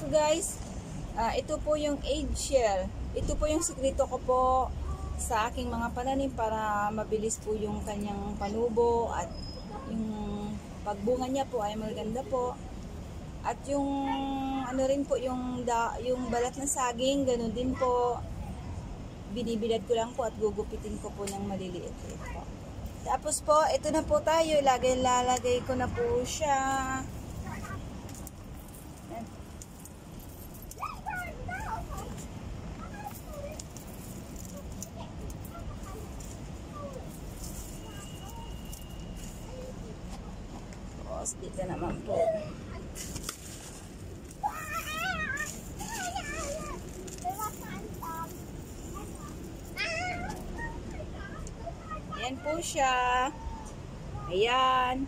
ko guys, ah, ito po yung egg shell. Ito po yung sikreto ko po sa aking mga pananim para mabilis po yung kanyang panubo at yung pagbunga niya po ay maganda po. At yung ano rin po yung da, yung balat ng saging, ganun din po. Binibilad ko lang po at gugupitin ko po ng maliliit po. Tapos po, ito na po tayo. Lagay, lalagay ko na po siya. Tapos dito naman po. Ayan po siya. Ayan.